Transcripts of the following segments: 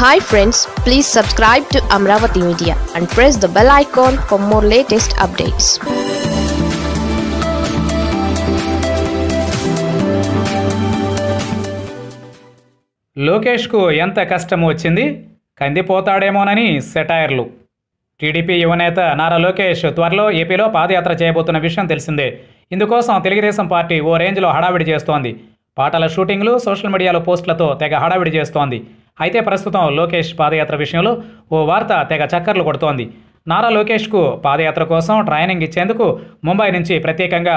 Hi friends please subscribe to Amaravati media and press the bell icon for more latest updates లోకేష్కు ఎంత కష్టం వచ్చింది? కందిపోతాడేమోనని సెటైర్లు. TDP యువనేత నారా లోకేష్ త్వరలో ఏపీలో పాదయాత్ర చేయబోతున్న విషయం తెలిసిందే. ఇందుకోసం తెలుగుదేశం పార్టీ ఓ రేంజ్లో హడావిడి చేస్తోంది. పాటల షూటింగ్లు సోషల్ మీడియాలో పోస్టులతో తెగ హడావిడి చేస్తోంది. అయితే ప్రస్తుతం లోకేష్ పాదయాత్ర విషయంలో ఓ వార్త తెగ చక్కర్లు కొడుతోంది. నారా లోకేష్కు పాదయాత్ర కోసం ట్రైనింగ్ ఇచ్చేందుకు ముంబై నుంచి ప్రత్యేకంగా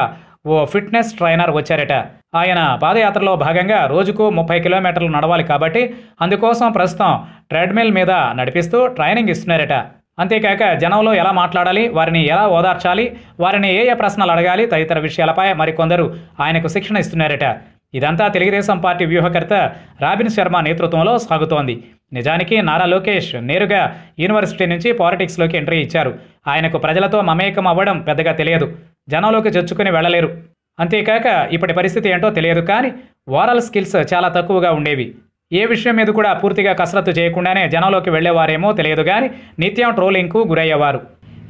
ఓ ఫిట్నెస్ ట్రైనర్ వచ్చారట. ఆయన పాదయాత్రలో భాగంగా రోజుకు ముప్పై కిలోమీటర్లు నడవాలి కాబట్టి అందుకోసం ప్రస్తుతం ట్రెడ్మిల్ మీద నడిపిస్తూ ట్రైనింగ్ ఇస్తున్నారట. అంతేకాక జనంలో ఎలా మాట్లాడాలి వారిని ఎలా ఓదార్చాలి వారిని ఏ ఏ ప్రశ్నలు అడగాలి తదితర విషయాలపై మరికొందరు ఆయనకు శిక్షణ ఇస్తున్నారట. ఇదంతా తెలుగుదేశం పార్టీ వ్యూహకర్త రాబిన్ శర్మ నేతృత్వంలో సాగుతోంది. నిజానికి నారా లోకేష్ నేరుగా యూనివర్సిటీ నుంచి పాలిటిక్స్లోకి ఎంట్రీ ఇచ్చారు. ఆయనకు ప్రజలతో మమేకం అవ్వడం పెద్దగా తెలియదు. జనంలోకి చొచ్చుకుని వెళ్ళలేరు. అంతేకాక ఇప్పటి పరిస్థితి ఏంటో తెలియదు కానీ ఓరల్ స్కిల్స్ చాలా తక్కువగా ఉండేవి. ఏ విషయం మీద కూడా పూర్తిగా కసరత్తు చేయకుండానే జనంలోకి వెళ్ళేవారేమో తెలియదు కానీ నిత్యం ట్రోలింగ్కు గురయ్యేవారు.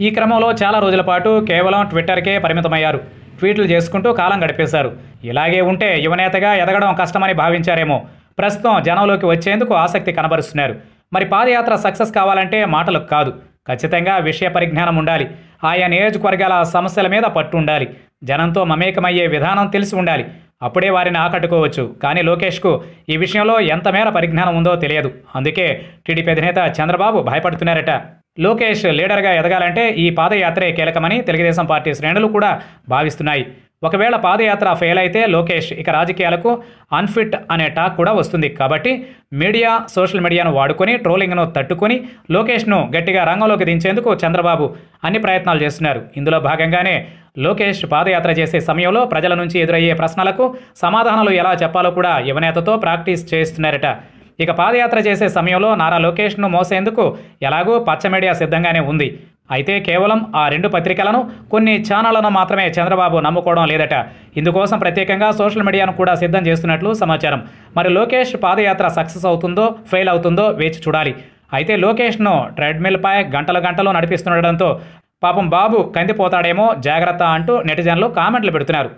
ఈ క్రమంలో చాలా రోజుల పాటు కేవలం ట్విట్టర్కే పరిమితమయ్యారు. ట్వీట్లు చేసుకుంటూ కాలం గడిపేశారు. ఇలాగే ఉంటే యువనేతగా ఎదగడం కష్టమని భావించారేమో. ప్రస్తుతం జనంలోకి వచ్చేందుకు ఆసక్తి కనబరుస్తున్నారు. మరి పాదయాత్ర సక్సెస్ కావాలంటే మాటలు కాదు. ఖచ్చితంగా విషయ పరిజ్ఞానం ఉండాలి. ఆయా నియోజకవర్గాల సమస్యల మీద పట్టు ఉండాలి. జనంతో మమేకమయ్యే విధానం తెలిసి ఉండాలి. అప్పుడే వారిని ఆకట్టుకోవచ్చు. కానీ లోకేష్కు ఈ విషయంలో ఎంత మేర పరిజ్ఞానం ఉందో తెలియదు. అందుకే టీడీపీ అధినేత చంద్రబాబు భయపడుతున్నారట. లోకేష్ లీడర్గా ఎదగాలంటే ఈ పాదయాత్రే కీలకమని తెలుగుదేశం పార్టీ శ్రేణులు కూడా భావిస్తున్నాయి. ఒకవేళ పాదయాత్ర ఫెయిల్ అయితే లోకేష్ ఇక రాజకీయాలకు అన్ఫిట్ అనే టాక్ కూడా వస్తుంది. కాబట్టి మీడియా సోషల్ మీడియాను వాడుకొని ట్రోలింగ్ను తట్టుకొని లోకేష్ను గట్టిగా రంగంలోకి దించేందుకు చంద్రబాబు అన్ని ప్రయత్నాలు చేస్తున్నారు. ఇందులో భాగంగానే లోకేష్ పాదయాత్ర చేసే సమయంలో ప్రజల నుంచి ఎదురయ్యే ప్రశ్నలకు సమాధానాలు ఎలా చెప్పాలో కూడా యువనేతతో ప్రాక్టీస్ చేస్తున్నారట. ఇక పాదయాత్ర చేసే సమయంలో నారా లోకేష్ను మోసేందుకు ఎలాగూ పచ్చ మీడియా సిద్ధంగానే ఉంది. అయితే కేవలం ఆ రెండు పత్రికలను కొన్ని ఛానళ్ళను మాత్రమే చంద్రబాబు నమ్ముకోవడం లేదట. ఇందుకోసం ప్రత్యేకంగా సోషల్ మీడియాను కూడా సిద్ధం చేస్తున్నట్లు సమాచారం. మరి లోకేష్ పాదయాత్ర సక్సెస్ అవుతుందో ఫెయిల్ అవుతుందో వేచి చూడాలి. అయితే లోకేష్ను ట్రెడ్మిల్పై గంటలు గంటలు నడిపిస్తుండడంతో పాపం బాబు కందిపోతాడేమో జాగ్రత్త అంటూ నెటిజన్లు కామెంట్లు పెడుతున్నారు.